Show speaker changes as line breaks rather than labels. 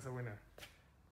cosa buena.